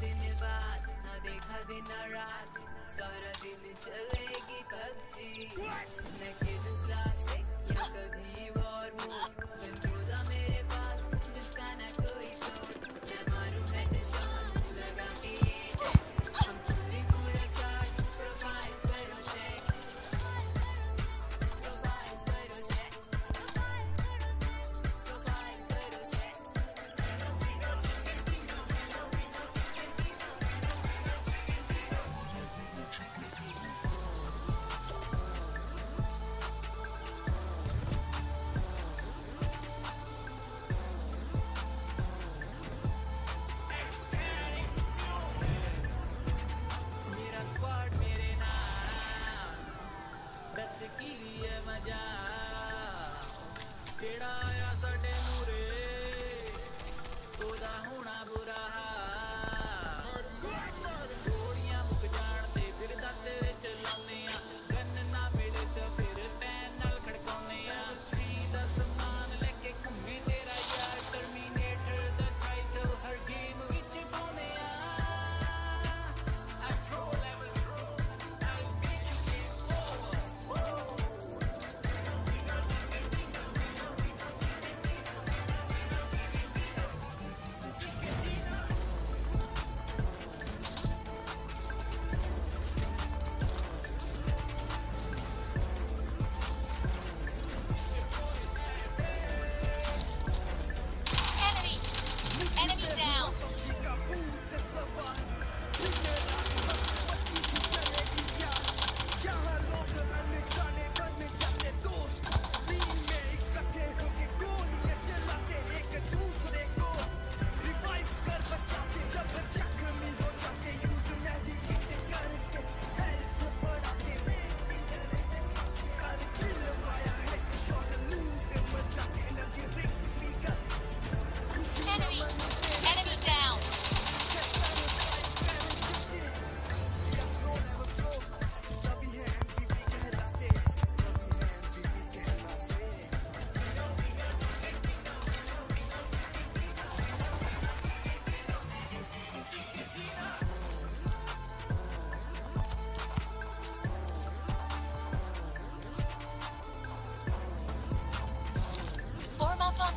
दिन बाद ना देखा दिन रात, सारा दिन चलेगी पबजी। मैं क्लासिक या कभी वॉर रोजा मेरे पास। ਈਏ ਮਜਾ ਜਿਹੜਾ ਆਇਆ ਸਾਡੇ ਮੂਰੇ ਉਹਦਾ ਹੋਣਾ ਬੁਰਾ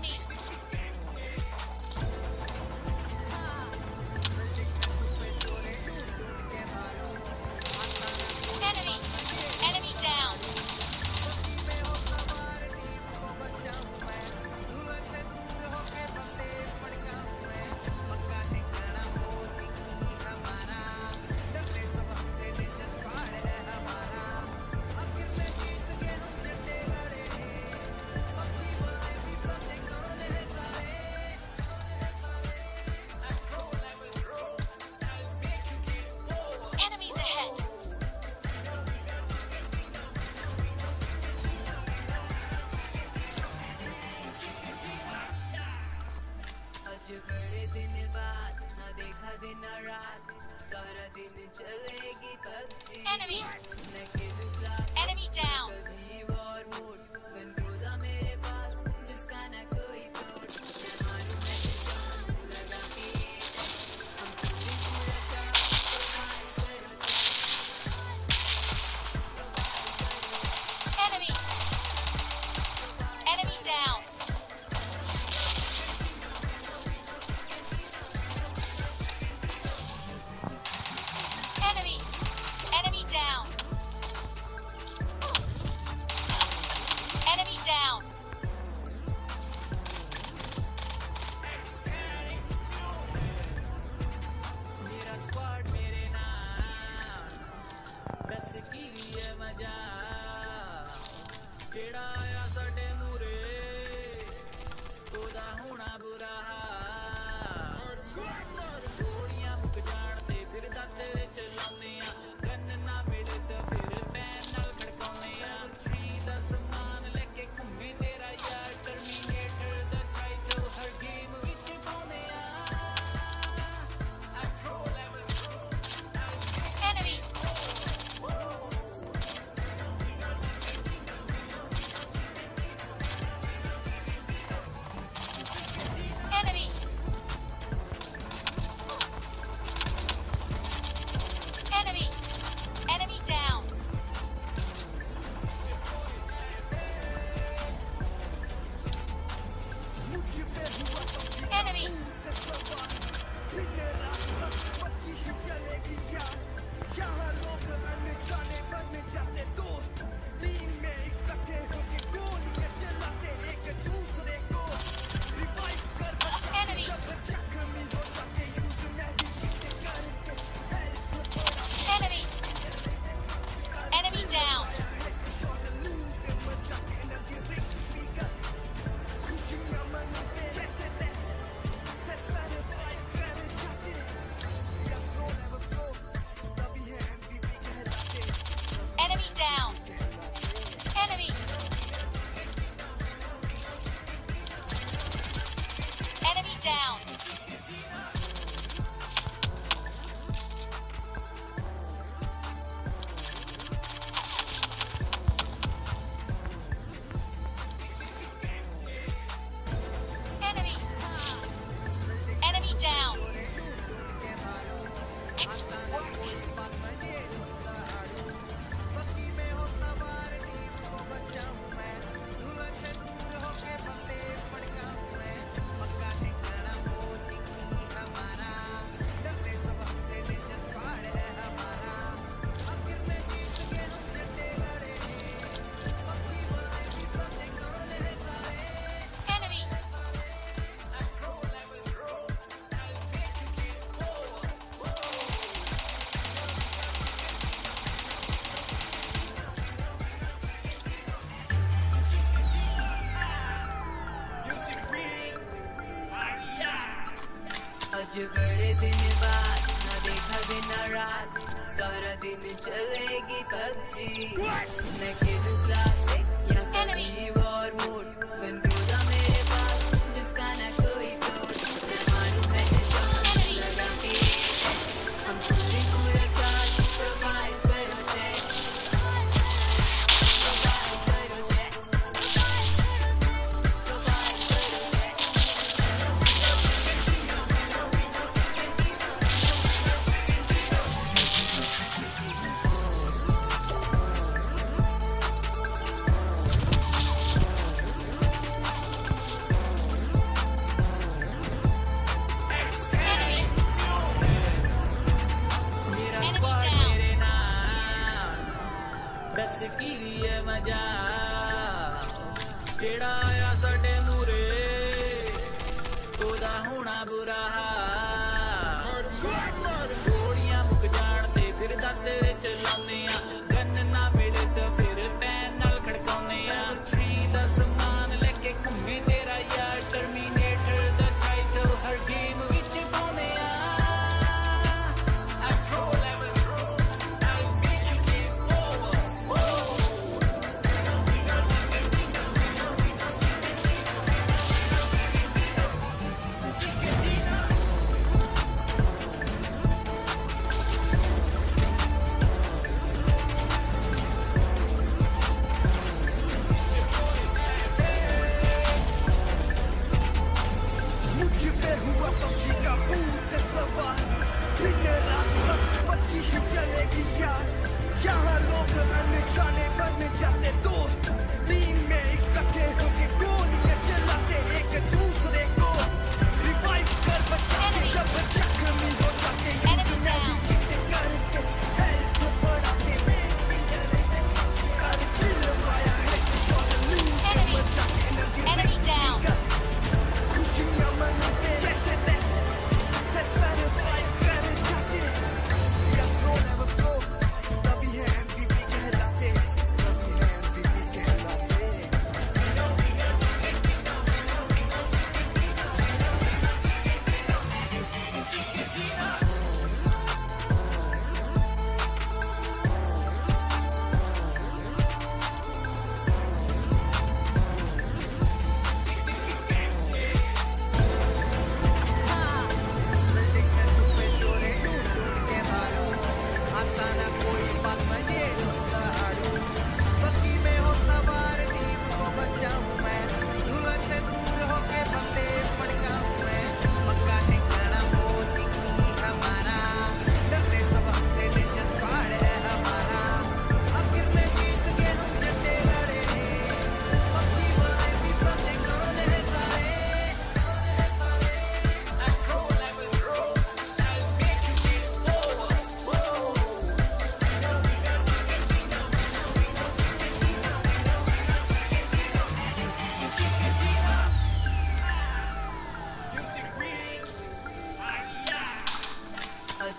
me. Enemy! Enemy down! आज बड़े दिन बाद ना देखा दिन रात। सारा दिन चलेगी पबजी मैं खेलू क्लासिक या कभी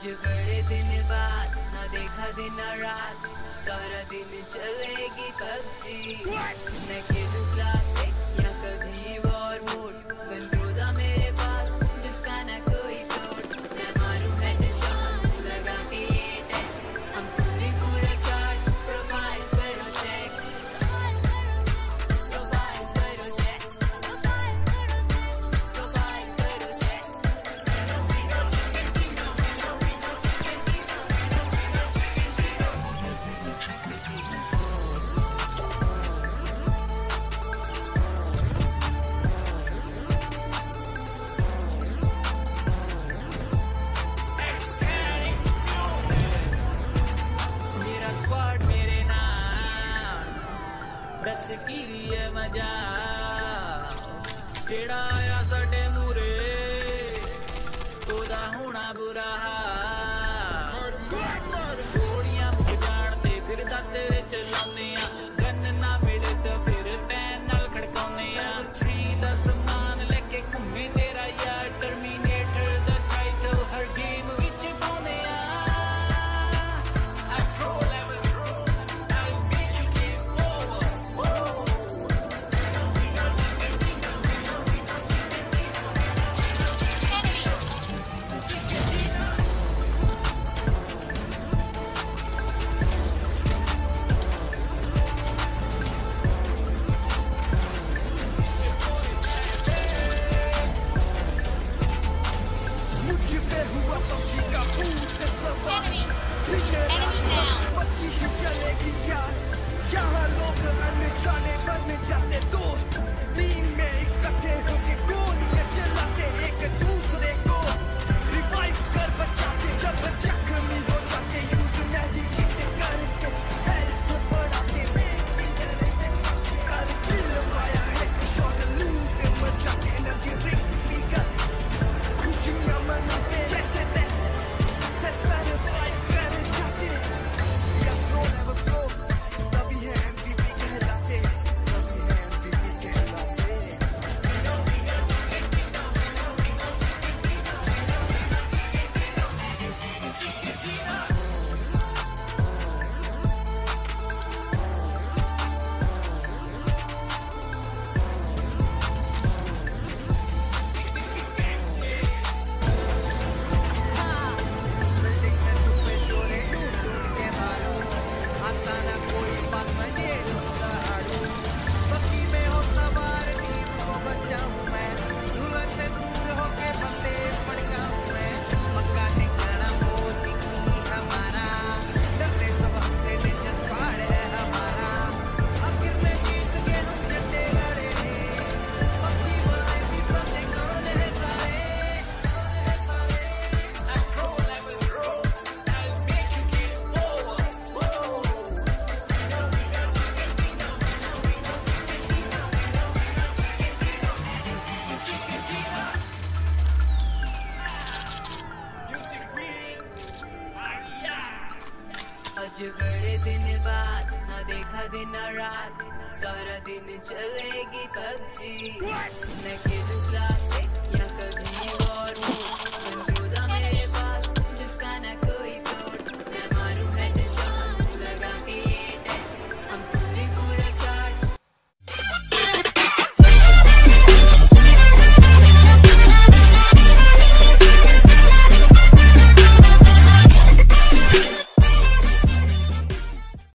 आज बड़े दिन बाद ना देखा दिन रात। सारा दिन चलेगी पबजी न खेलू क्लासिक ਇਸ ਕੀਰੀਏ ਮਜਾ। ਜਿਹੜਾ ਆ ਸਾਡੇ दिन चलेगी पबजी न खेलूं क्लास या कभी वॉर